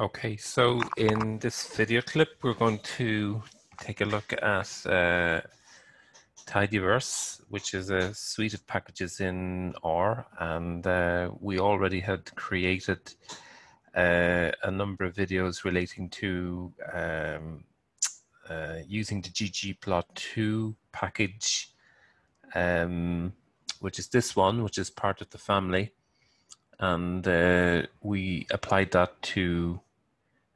Okay, so in this video clip, we're going to take a look at uh, Tidyverse, which is a suite of packages in R, and uh, we already had created uh, a number of videos relating to um, uh, using the ggplot2 package, um, which is this one, which is part of the family. And uh, we applied that to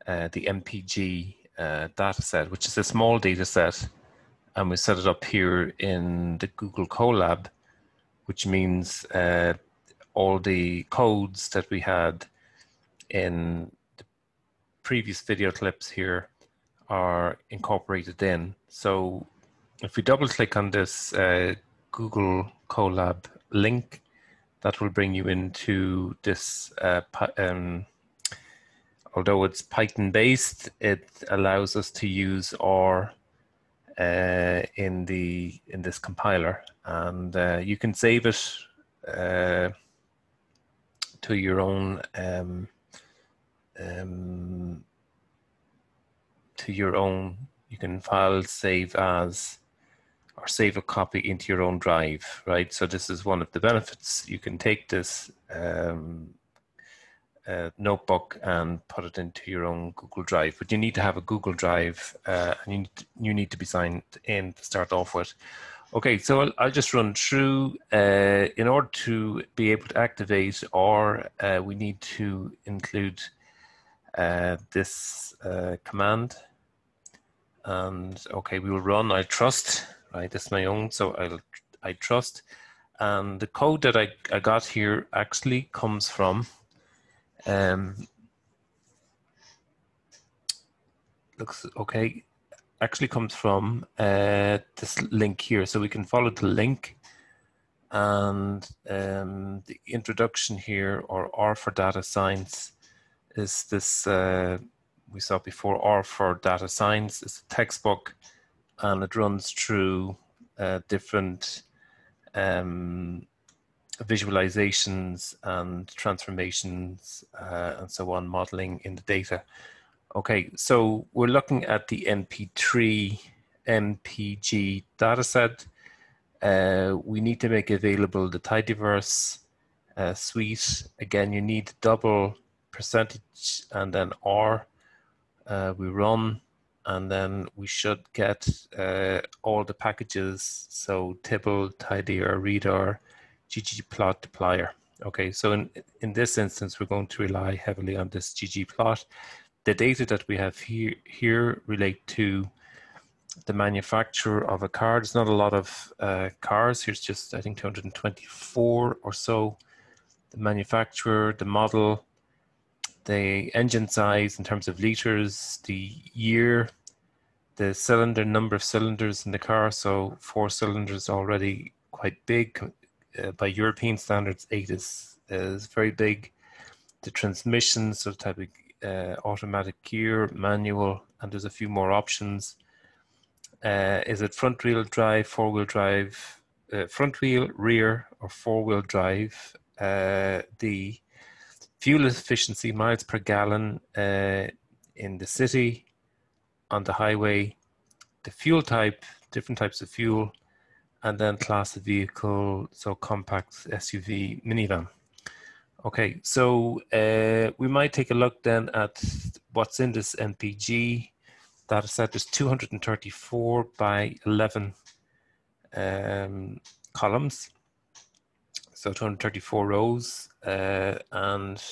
uh, the MPG uh, data set, which is a small data set, and we set it up here in the Google Colab, which means uh, all the codes that we had in the previous video clips here are incorporated in. So if we double click on this uh, Google Colab link, that will bring you into this uh, um, although it's Python based, it allows us to use R uh, in the in this compiler, and uh, you can save it uh, to your own um, um, to your own. You can file save as or save a copy into your own drive, right? So this is one of the benefits. You can take this um, notebook and put it into your own Google Drive. But you need to have a Google Drive uh, and you need, to, you need to be signed in to start off with. Okay, so I'll, I'll just run through. Uh, in order to be able to activate R uh, we need to include uh, this uh, command. And okay, we will run I trust, right? This is my own, so I'll I trust. And the code that I, I got here actually comes from um, looks okay. Actually comes from uh, this link here, so we can follow the link and um, the introduction here or R for data science is this uh, we saw before R for data science is a textbook and it runs through uh, different um, visualizations and transformations uh, and so on, modeling in the data. Okay, so we're looking at the MP3 MPG dataset. Uh, we need to make available the Tidyverse uh, suite. Again, you need double percentage and then R. Uh, we run and then we should get uh, all the packages. So Tibble, Tidy or readr, ggplot dplyr. Okay, so in, in this instance, we're going to rely heavily on this ggplot. The data that we have here, here relate to the manufacturer of a car. There's not a lot of uh, cars. Here's just, I think, 224 or so. The manufacturer, the model, the engine size in terms of liters, the year, the cylinder number of cylinders in the car. So four cylinders already quite big uh, by European standards, eight is is very big. The transmission, so type of uh, automatic gear, manual, and there's a few more options. Uh, is it front wheel drive, four wheel drive, uh, front wheel, rear, or four wheel drive? Uh, the fuel efficiency, miles per gallon uh, in the city, on the highway, the fuel type, different types of fuel, and then class of vehicle, so compact SUV minivan. Okay, so uh, we might take a look then at what's in this MPG data set. There's 234 by 11 um, columns, so 234 rows, uh, and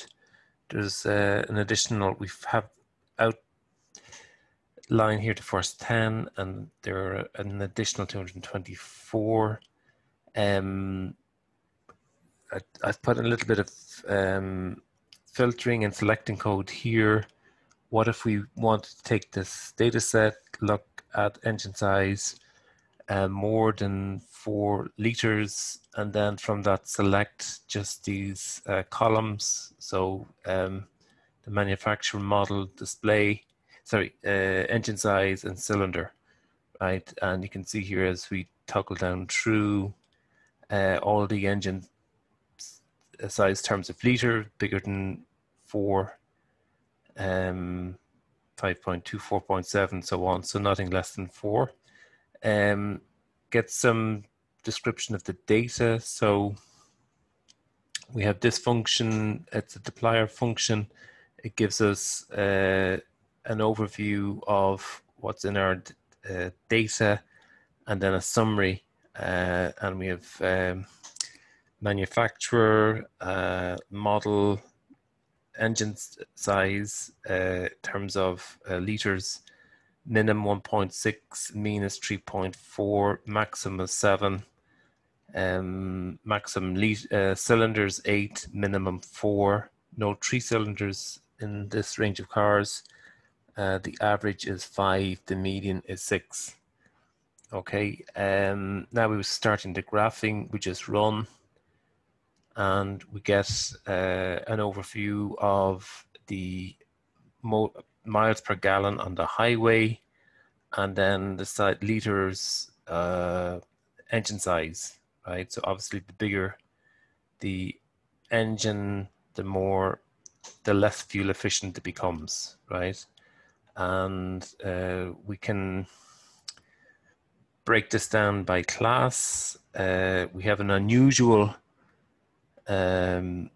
there's uh, an additional, we have line here to first 10 and there are an additional 224 um, I, have put a little bit of um, filtering and selecting code here. What if we want to take this data set look at engine size uh, more than four liters and then from that select just these uh, columns? So um, the manufacturer model display sorry, uh, engine size and cylinder, right? And you can see here as we toggle down through uh, all the engine size terms of liter, bigger than four um, 5.2, 4.7, so on. So nothing less than four. Um, get some description of the data. So we have this function, it's a dplyr function. It gives us uh, an overview of what's in our uh, data and then a summary. Uh, and we have um, manufacturer, uh, model, engine size, uh, terms of uh, liters, minimum 1.6, mean is 3.4, maximum 7, um, maximum uh, cylinders 8, minimum 4, no 3 cylinders in this range of cars. Uh, the average is 5, the median is 6. Okay, um, now we were starting the graphing, we just run and we get uh, an overview of the miles per gallon on the highway and then the side liters uh, engine size, right? So obviously the bigger the engine, the more, the less fuel efficient it becomes, right? And uh, we can break this down by class. Uh, we have an unusual um,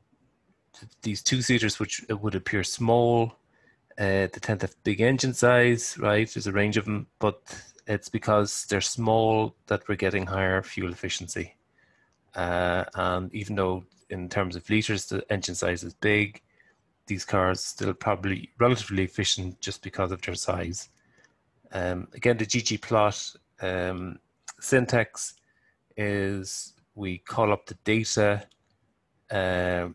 these two seaters, which would appear small, uh, tend to have big engine size, right? There's a range of them, but it's because they're small that we're getting higher fuel efficiency. Uh, and even though in terms of liters, the engine size is big, these cars still probably relatively efficient just because of their size. Um, again, the ggplot um, syntax is we call up the data uh,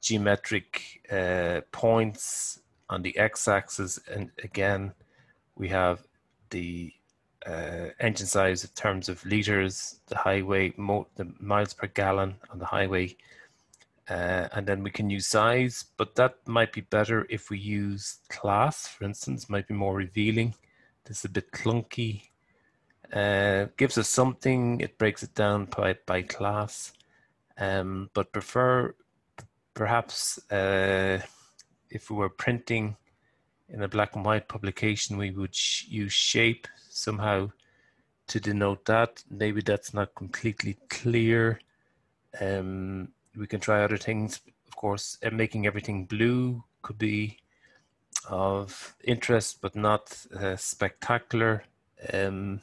geometric uh, points on the x-axis and again we have the uh, engine size in terms of liters, the highway, the miles per gallon on the highway, uh, and then we can use size, but that might be better if we use class, for instance, might be more revealing. This is a bit clunky. Uh, gives us something, it breaks it down by, by class um, but prefer perhaps uh, if we were printing in a black and white publication, we would sh use shape somehow to denote that. Maybe that's not completely clear. Um, we can try other things. Of course, uh, making everything blue could be of interest, but not uh, spectacular. Um,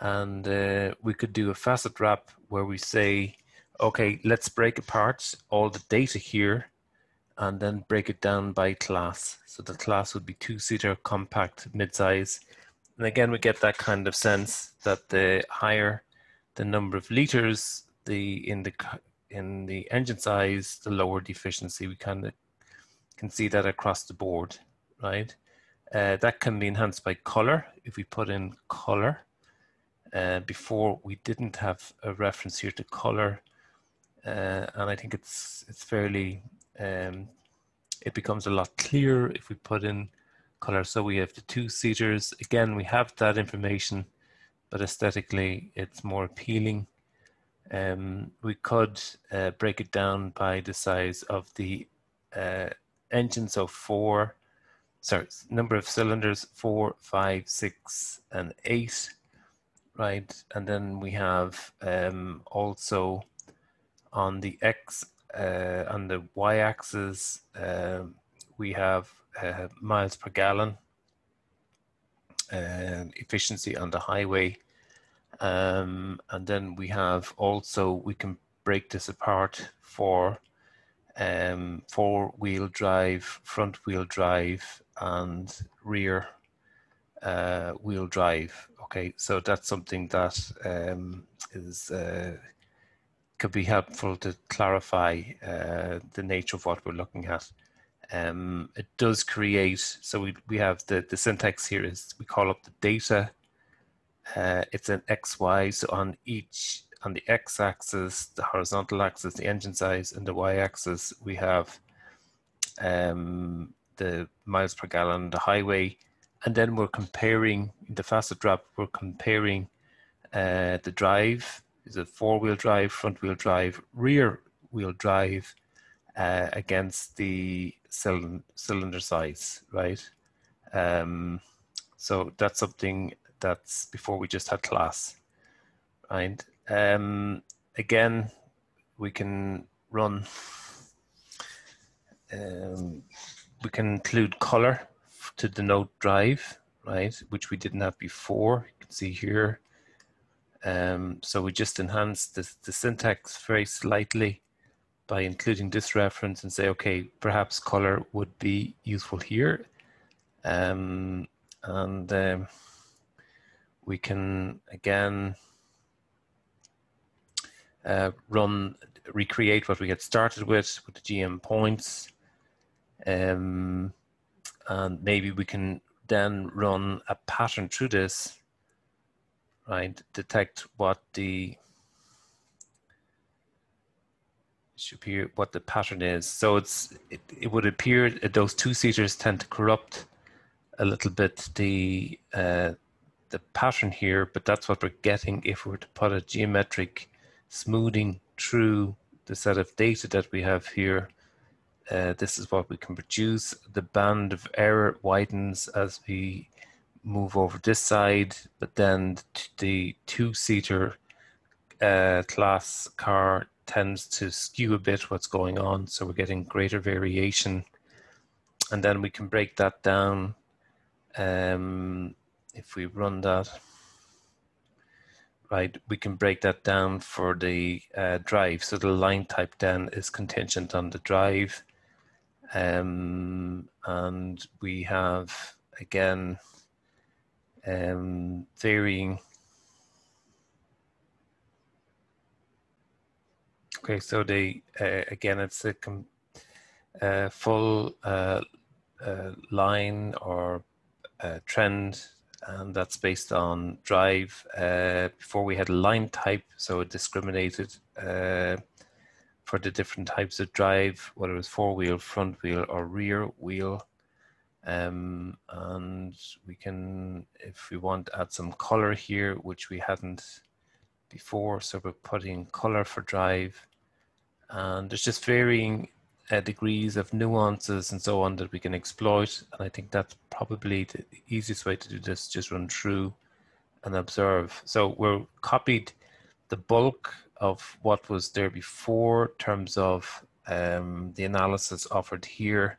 and uh, we could do a facet wrap where we say okay, let's break apart all the data here and then break it down by class. So the class would be two-seater, compact, midsize. And again, we get that kind of sense that the higher the number of liters the in the in the engine size, the lower the efficiency. We kind of can see that across the board, right? Uh, that can be enhanced by color. If we put in color, uh, before we didn't have a reference here to color, uh, and I think it's it's fairly um, it becomes a lot clearer if we put in color. So we have the two seaters. Again, we have that information, but aesthetically it's more appealing. Um, we could uh, break it down by the size of the uh, engine, so four, sorry, number of cylinders, four, five, six, and eight, right? And then we have um, also on the x uh, on the y-axis uh, we have uh, miles per gallon and efficiency on the highway um, and then we have also we can break this apart for um, four wheel drive front wheel drive and rear uh, wheel drive okay so that's something that um, is uh, could be helpful to clarify uh, the nature of what we're looking at. Um, it does create, so we, we have the, the syntax here is we call up the data. Uh, it's an XY, so on each, on the X axis, the horizontal axis, the engine size, and the Y axis, we have um, the miles per gallon, the highway, and then we're comparing, the facet wrap, we're comparing uh, the drive is a four-wheel drive, front-wheel drive, rear-wheel drive, uh, against the cylinder size, right? Um, so that's something that's before we just had class, right? Um, again, we can run, um, we can include color to denote drive, right? Which we didn't have before. You can see here. Um, so we just enhanced the, the syntax very slightly by including this reference and say, okay, perhaps color would be useful here. Um, and um, we can again uh, run, recreate what we had started with, with the geom points. Um, and maybe we can then run a pattern through this, right? Detect what the should appear what the pattern is. So it's it, it would appear that those two seaters tend to corrupt a little bit the uh, the pattern here, but that's what we're getting if we were to put a geometric smoothing through the set of data that we have here. Uh, this is what we can produce. The band of error widens as we move over this side, but then the two-seater uh, class car tends to skew a bit what's going on. So we're getting greater variation. And then we can break that down um, if we run that, right, we can break that down for the uh, drive. So the line type then is contingent on the drive. Um, and we have, again, um, varying. Okay, so the uh, again, it's a uh, full uh, uh, line or uh, trend and that's based on drive. Uh, before we had line type, so it discriminated uh, for the different types of drive, whether it was four wheel, front wheel, or rear wheel. Um, and we can, if we want, add some color here, which we hadn't before. So we're putting color for drive. And there's just varying uh, degrees of nuances and so on that we can exploit. And I think that's probably the easiest way to do this, just run through and observe. So we're copied the bulk of what was there before in terms of um, the analysis offered here,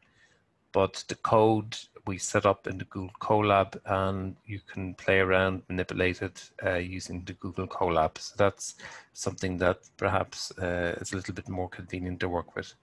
but the code we set up in the Google Colab and you can play around, manipulate it uh, using the Google Colab. So that's something that perhaps uh, is a little bit more convenient to work with.